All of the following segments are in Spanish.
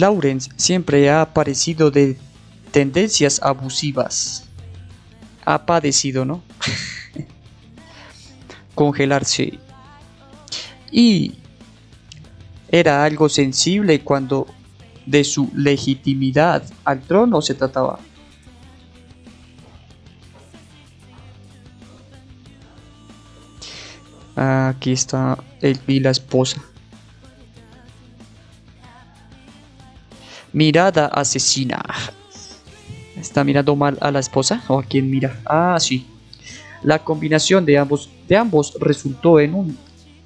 Lawrence siempre ha parecido de tendencias abusivas. Ha padecido, ¿no? Congelarse. Y era algo sensible cuando de su legitimidad al trono se trataba. Aquí está el y la esposa. Mirada asesina. ¿Está mirando mal a la esposa? ¿O a quién mira? Ah, sí. La combinación de ambos, de ambos resultó en un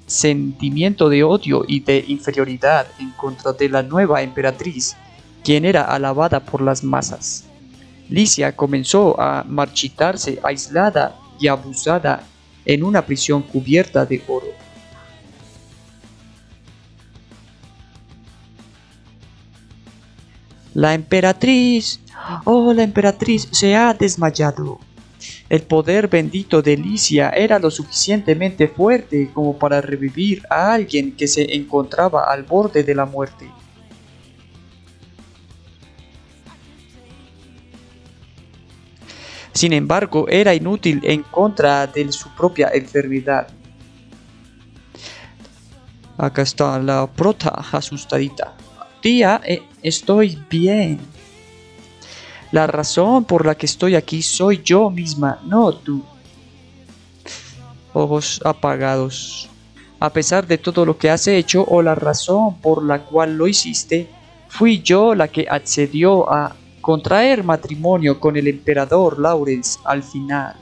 sentimiento de odio y de inferioridad en contra de la nueva emperatriz, quien era alabada por las masas. Licia comenzó a marchitarse aislada y abusada en una prisión cubierta de oro. La emperatriz, oh, la emperatriz se ha desmayado. El poder bendito de Licia era lo suficientemente fuerte como para revivir a alguien que se encontraba al borde de la muerte. Sin embargo, era inútil en contra de su propia enfermedad. Acá está la prota asustadita. Eh, estoy bien. La razón por la que estoy aquí soy yo misma, no tú. Ojos apagados. A pesar de todo lo que has hecho o la razón por la cual lo hiciste, fui yo la que accedió a contraer matrimonio con el emperador Lawrence al final.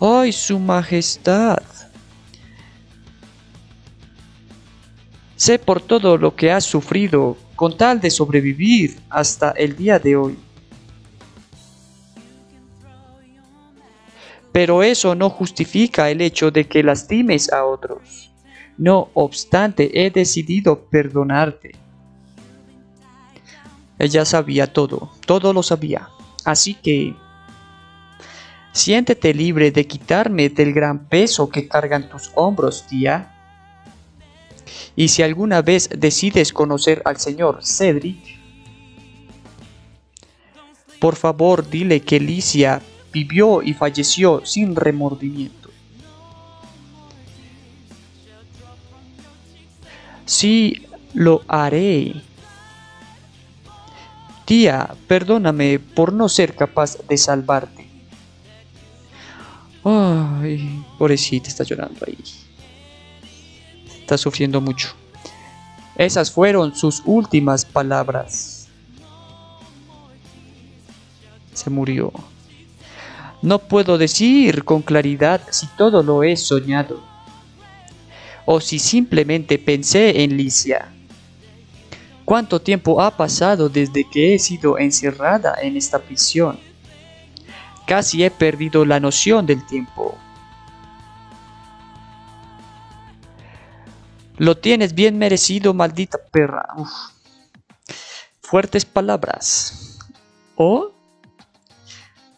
¡Ay, su majestad! Sé por todo lo que has sufrido con tal de sobrevivir hasta el día de hoy. Pero eso no justifica el hecho de que lastimes a otros. No obstante, he decidido perdonarte. Ella sabía todo, todo lo sabía. Así que siéntete libre de quitarme del gran peso que cargan tus hombros, tía. Y si alguna vez decides conocer al señor Cedric, por favor dile que Licia vivió y falleció sin remordimiento. Sí, lo haré. Tía, perdóname por no ser capaz de salvarte. Ay, pobrecita, está llorando ahí. Está sufriendo mucho. Esas fueron sus últimas palabras. Se murió. No puedo decir con claridad si todo lo he soñado o si simplemente pensé en Licia. ¿Cuánto tiempo ha pasado desde que he sido encerrada en esta prisión? Casi he perdido la noción del tiempo. Lo tienes bien merecido, maldita perra. Fuertes palabras. ¿O?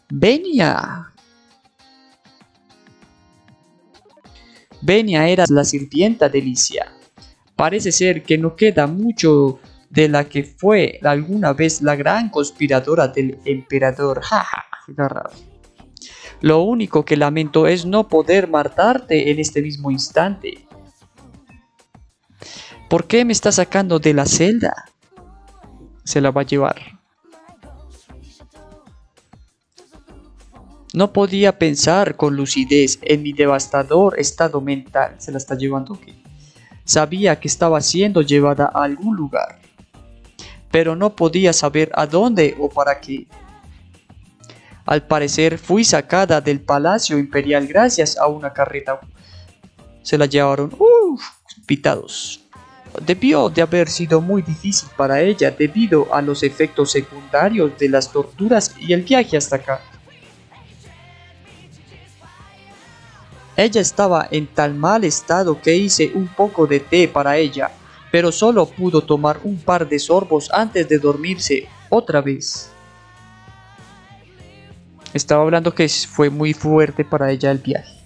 Venia. Venia era la sirvienta de Licia. Parece ser que no queda mucho de la que fue alguna vez la gran conspiradora del emperador. Lo único que lamento es no poder matarte en este mismo instante. ¿Por qué me está sacando de la celda? Se la va a llevar. No podía pensar con lucidez en mi devastador estado mental. Se la está llevando aquí. Sabía que estaba siendo llevada a algún lugar, pero no podía saber a dónde o para qué. Al parecer fui sacada del palacio imperial gracias a una carreta. Se la llevaron, uff, pitados. Debió de haber sido muy difícil para ella debido a los efectos secundarios de las torturas y el viaje hasta acá. Ella estaba en tan mal estado que hice un poco de té para ella, pero solo pudo tomar un par de sorbos antes de dormirse otra vez. Estaba hablando que fue muy fuerte para ella el viaje.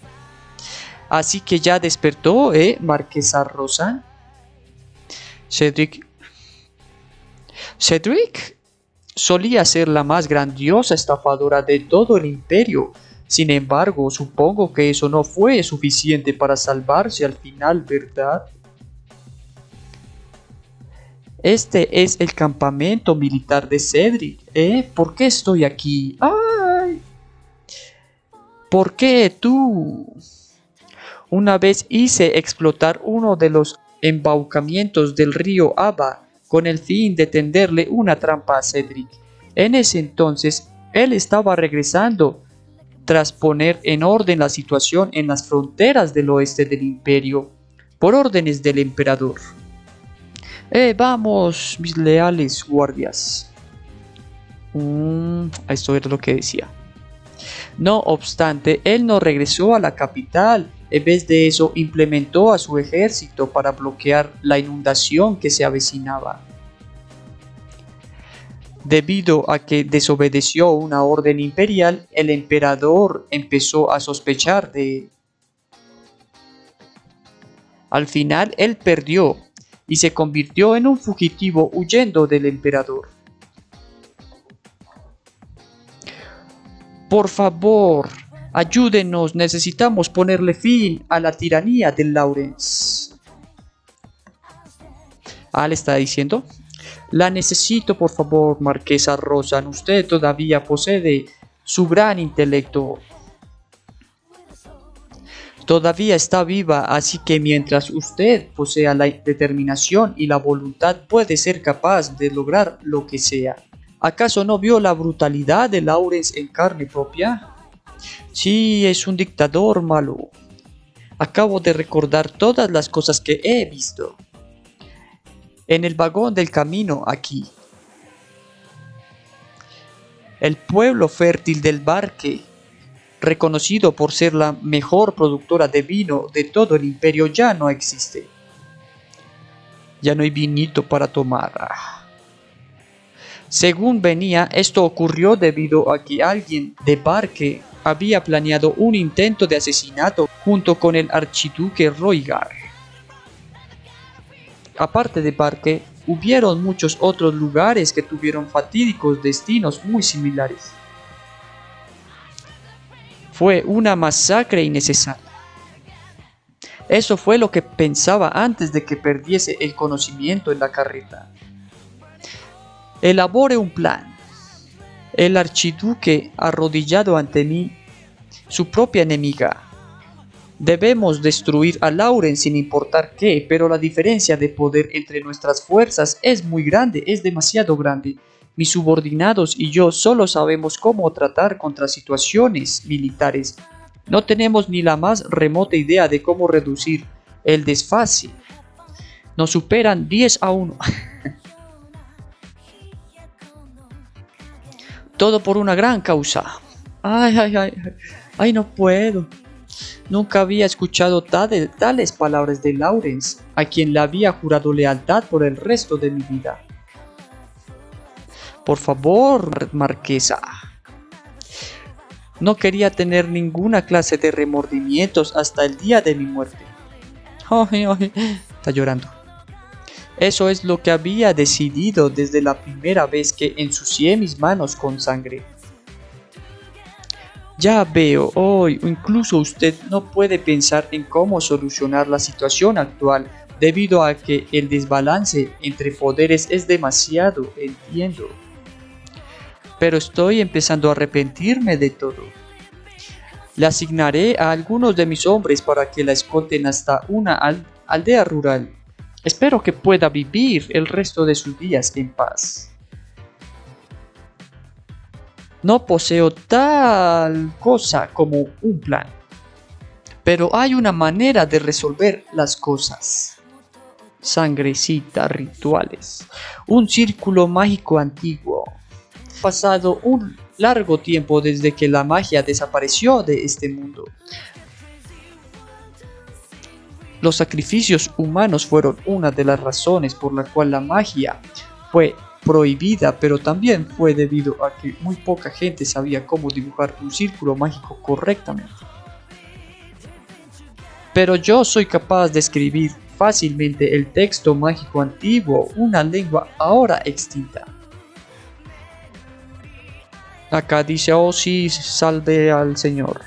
Así que ya despertó, ¿eh, Marquesa Rosa? Cedric Cedric solía ser la más grandiosa estafadora de todo el imperio. Sin embargo, supongo que eso no fue suficiente para salvarse al final, ¿verdad? Este es el campamento militar de Cedric. ¿Eh? ¿Por qué estoy aquí? ¡Ay! ¿Por qué tú? Una vez hice explotar uno de los embaucamientos del río Aba con el fin de tenderle una trampa a Cedric. En ese entonces, él estaba regresando tras poner en orden la situación en las fronteras del oeste del imperio, por órdenes del emperador. Eh, vamos, mis leales guardias. Mm, esto era lo que decía. No obstante, él no regresó a la capital. En vez de eso, implementó a su ejército para bloquear la inundación que se avecinaba. Debido a que desobedeció una orden imperial, el emperador empezó a sospechar de él. Al final, él perdió y se convirtió en un fugitivo huyendo del emperador. Por favor, ayúdenos, necesitamos ponerle fin a la tiranía de Lawrence. Al está diciendo, la necesito por favor, Marquesa Rosan, usted todavía posee su gran intelecto todavía está viva, así que mientras usted posea la determinación y la voluntad puede ser capaz de lograr lo que sea. ¿Acaso no vio la brutalidad de Lawrence en carne propia? Sí, es un dictador malo. Acabo de recordar todas las cosas que he visto. En el vagón del camino aquí. El pueblo fértil del barque reconocido por ser la mejor productora de vino de todo el imperio, ya no existe. Ya no hay vinito para tomar. Según venía, esto ocurrió debido a que alguien de Barque había planeado un intento de asesinato junto con el archiduque Roigar. Aparte de Barque, hubieron muchos otros lugares que tuvieron fatídicos destinos muy similares. Fue una masacre innecesaria. Eso fue lo que pensaba antes de que perdiese el conocimiento en la carreta. Elabore un plan. El archiduque arrodillado ante mí, su propia enemiga. Debemos destruir a Lauren sin importar qué, pero la diferencia de poder entre nuestras fuerzas es muy grande, es demasiado grande. Mis subordinados y yo solo sabemos cómo tratar contra situaciones militares. No tenemos ni la más remota idea de cómo reducir el desfase. Nos superan 10 a 1. Todo por una gran causa. Ay, ay, ay, ay, no puedo. Nunca había escuchado tales palabras de Lawrence, a quien le había jurado lealtad por el resto de mi vida. Por favor, marquesa. No quería tener ninguna clase de remordimientos hasta el día de mi muerte. Está llorando. Eso es lo que había decidido desde la primera vez que ensucié mis manos con sangre. Ya veo, hoy incluso usted no puede pensar en cómo solucionar la situación actual debido a que el desbalance entre poderes es demasiado, entiendo pero estoy empezando a arrepentirme de todo. Le asignaré a algunos de mis hombres para que la escolten hasta una aldea rural. Espero que pueda vivir el resto de sus días en paz. No poseo tal cosa como un plan, pero hay una manera de resolver las cosas. Sangrecita rituales. Un círculo mágico antiguo pasado un largo tiempo desde que la magia desapareció de este mundo. Los sacrificios humanos fueron una de las razones por la cual la magia fue prohibida, pero también fue debido a que muy poca gente sabía cómo dibujar un círculo mágico correctamente. Pero yo soy capaz de escribir fácilmente el texto mágico antiguo, una lengua ahora extinta. Acá dice, oh sí, salve al Señor.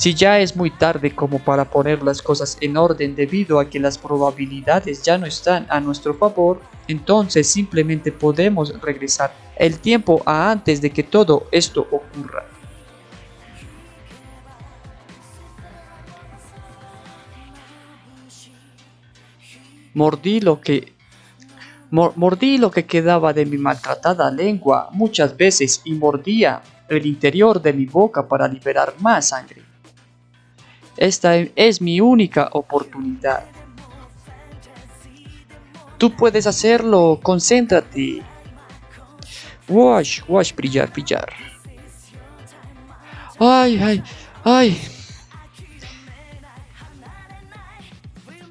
Si ya es muy tarde como para poner las cosas en orden debido a que las probabilidades ya no están a nuestro favor, entonces simplemente podemos regresar el tiempo a antes de que todo esto ocurra. Mordí lo que mordí lo que quedaba de mi maltratada lengua muchas veces y mordía el interior de mi boca para liberar más sangre. Esta es mi única oportunidad. Tú puedes hacerlo, concéntrate. Wash, wash, brillar, brillar. Ay, ay, ay.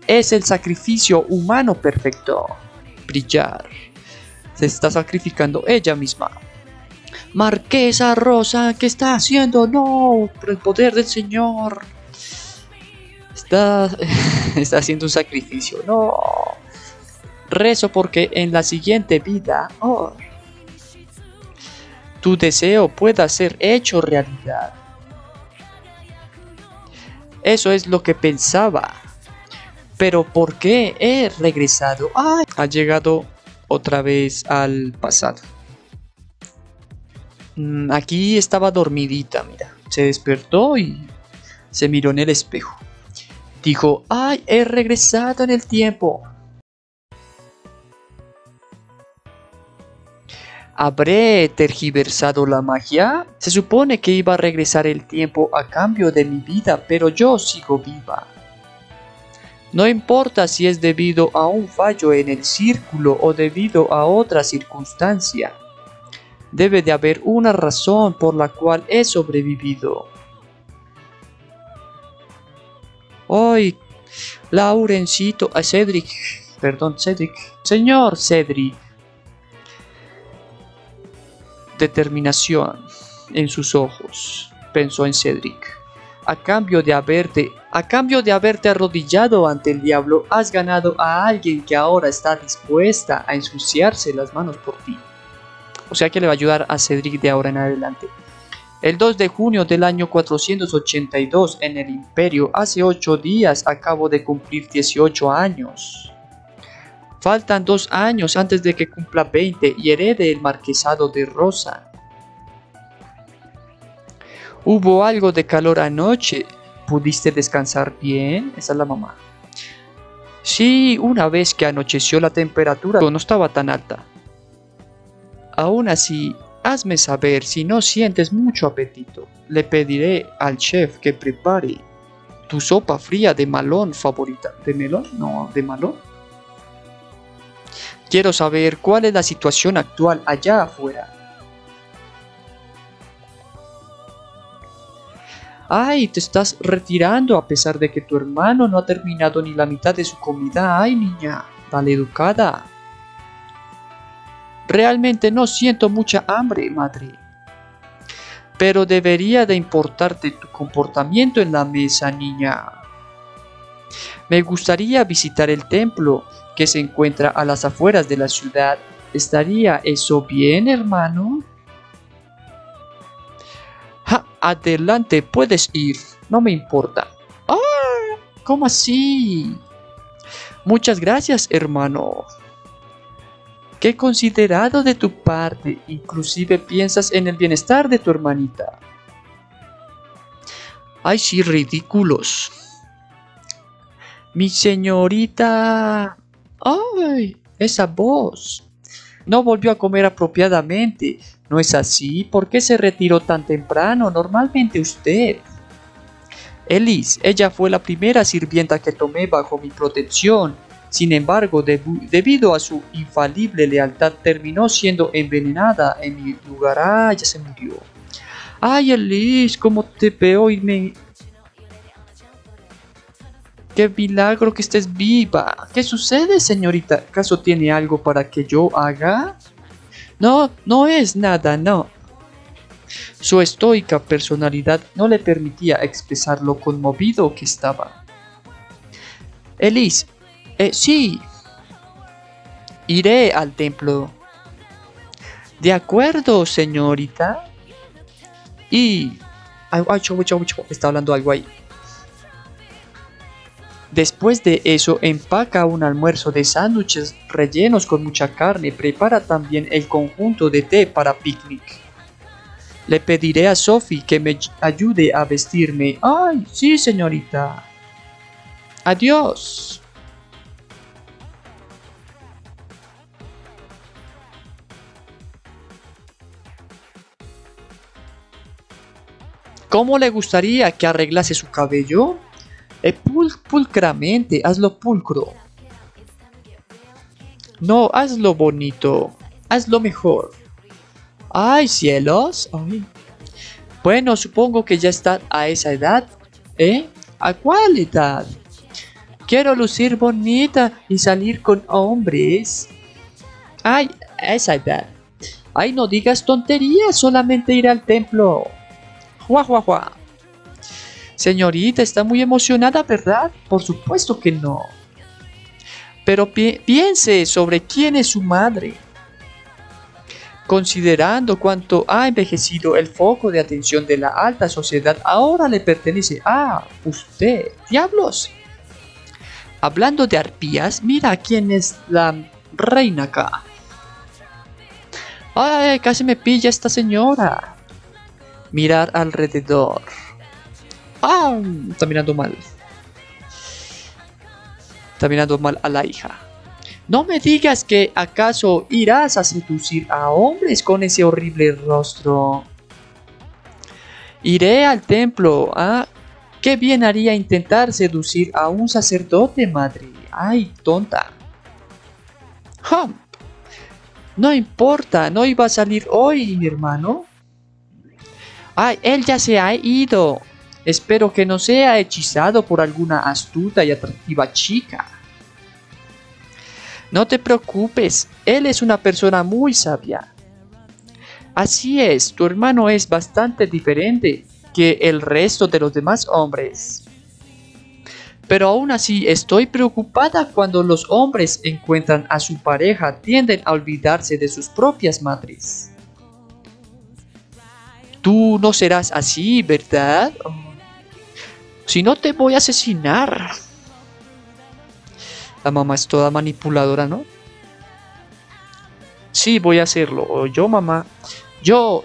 Es el sacrificio humano perfecto brillar. Se está sacrificando ella misma. Marquesa Rosa, ¿qué está haciendo? No, por el poder del Señor. Está, haciendo un sacrificio. No. Rezo porque en la siguiente vida, oh, tu deseo pueda ser hecho realidad. Eso es lo que pensaba. Pero ¿por qué he regresado? ha llegado otra vez al pasado. Mm, aquí estaba dormidita, mira. Se despertó y se miró en el espejo. Dijo, ¡ay, he regresado en el tiempo! ¿Habré tergiversado la magia? Se supone que iba a regresar el tiempo a cambio de mi vida, pero yo sigo viva. No importa si es debido a un fallo en el círculo o debido a otra circunstancia. Debe de haber una razón por la cual he sobrevivido. Hoy, Laurencito, a Cedric, perdón, Cedric, señor Cedric. Determinación en sus ojos, pensó en Cedric a cambio de haberte, a cambio de haberte arrodillado ante el diablo, has ganado a alguien que ahora está dispuesta a ensuciarse las manos por ti. O sea que le va a ayudar a Cedric de ahora en adelante. El 2 de junio del año 482 en el Imperio, hace 8 días acabo de cumplir 18 años. Faltan dos años antes de que cumpla 20 y herede el marquesado de Rosa. Hubo algo de calor anoche. ¿Pudiste descansar bien? Esa es la mamá. Sí, una vez que anocheció la temperatura no estaba tan alta. Aún así, hazme saber si no sientes mucho apetito. Le pediré al chef que prepare tu sopa fría de malón favorita. ¿De melón? No, de malón. Quiero saber cuál es la situación actual allá afuera. Ay, te estás retirando a pesar de que tu hermano no ha terminado ni la mitad de su comida. Ay, niña, dale educada. Realmente no siento mucha hambre, madre. Pero debería de importarte tu comportamiento en la mesa, niña. Me gustaría visitar el templo que se encuentra a las afueras de la ciudad. ¿Estaría eso bien, hermano? adelante, puedes ir, no me importa. ¡Ah! ¿Cómo así? Muchas gracias, hermano. Qué considerado de tu parte, inclusive piensas en el bienestar de tu hermanita. Ay, sí, ridículos. Mi señorita. Ay, esa voz. No volvió a comer apropiadamente. ¿No es así? ¿Por qué se retiró tan temprano? Normalmente usted. Elise, ella fue la primera sirvienta que tomé bajo mi protección. Sin embargo, debido a su infalible lealtad, terminó siendo envenenada en mi lugar. Ah, ya se murió. Ay, Elise, ¿cómo te veo y me... ¡Qué milagro que estés viva! ¿Qué sucede, señorita? ¿Acaso tiene algo para que yo haga? No, no es nada, no. Su estoica personalidad no le permitía expresar lo conmovido que estaba. Elise, eh, sí. Iré al templo. De acuerdo, señorita. Y... Está hablando algo ahí. Después de eso, empaca un almuerzo de sándwiches rellenos con mucha carne. Prepara también el conjunto de té para picnic. Le pediré a Sophie que me ayude a vestirme. Ay, sí, señorita. Adiós. ¿Cómo le gustaría que arreglase su cabello? Eh, pulcramente, hazlo pulcro. No, hazlo bonito. Hazlo mejor. ¡Ay, cielos! Bueno, supongo que ya está a esa edad. ¿Eh? ¿A cuál edad? Quiero lucir bonita y salir con hombres. ¡Ay, esa edad! ¡Ay, no digas tonterías! Solamente ir al templo. ¡Juá, Señorita, está muy emocionada, ¿verdad? Por supuesto que no. Pero piense sobre quién es su madre. Considerando cuánto ha envejecido el foco de atención de la alta sociedad, ahora le pertenece a usted. ¡Diablos! Hablando de arpías, mira quién es la reina acá. ¡Ay, casi me pilla esta señora! Mirar alrededor. ¡Ah! Está mirando mal. Está mirando mal a la hija. No me digas que acaso irás a seducir a hombres con ese horrible rostro. Iré al templo. ¿ah? Qué bien haría intentar seducir a un sacerdote, madre. Ay, tonta. Hump. No importa, no iba a salir hoy, mi hermano. ¡Ay, él ya se ha ido! Espero que no sea hechizado por alguna astuta y atractiva chica. No te preocupes, él es una persona muy sabia. Así es, tu hermano es bastante diferente que el resto de los demás hombres. Pero aún así estoy preocupada cuando los hombres encuentran a su pareja tienden a olvidarse de sus propias madres. Tú no serás así, ¿verdad? Si no, te voy a asesinar. La mamá es toda manipuladora, ¿no? Sí, voy a hacerlo. Yo, mamá. Yo